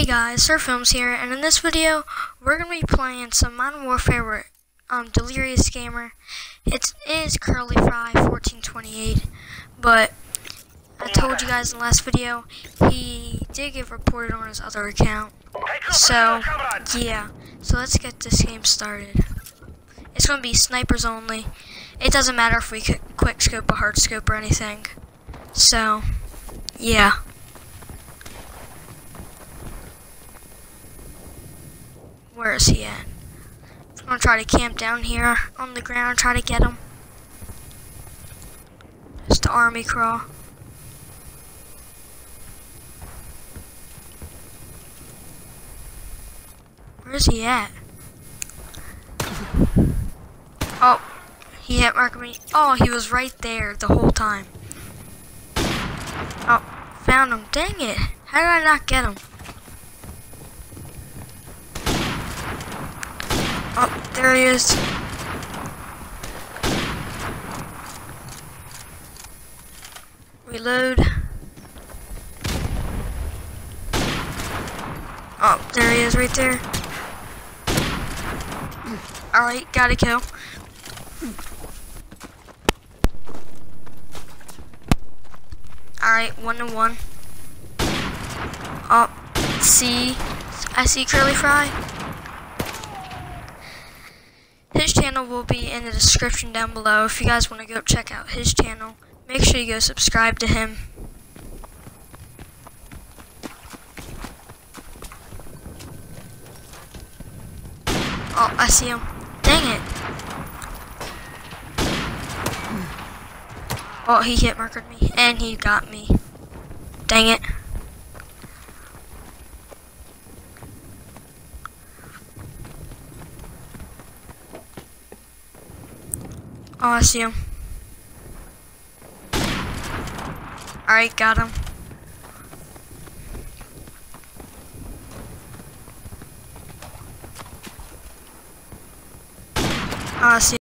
Hey guys, Sir Films here, and in this video, we're going to be playing some Modern Warfare with um, Delirious Gamer. It is Curly Fry 1428, but I told you guys in the last video, he did get reported on his other account. So, yeah, so let's get this game started. It's going to be snipers only. It doesn't matter if we quick scope a hard scope or anything. So, yeah. Where is he at? I'm gonna try to camp down here on the ground, try to get him. It's the army crawl. Where's he at? Oh, he hit mark me. Oh, he was right there the whole time. Oh, found him. Dang it. How did I not get him? Oh, there he is. Reload. Oh, there he is right there. Alright, gotta kill. Alright, one to one. Oh, see, I see Curly Fry. His channel will be in the description down below. If you guys want to go check out his channel, make sure you go subscribe to him. Oh, I see him. Dang it. Oh, he hit markered me, and he got me. Dang it. Oh, I see him. Alright, got him. Oh, I see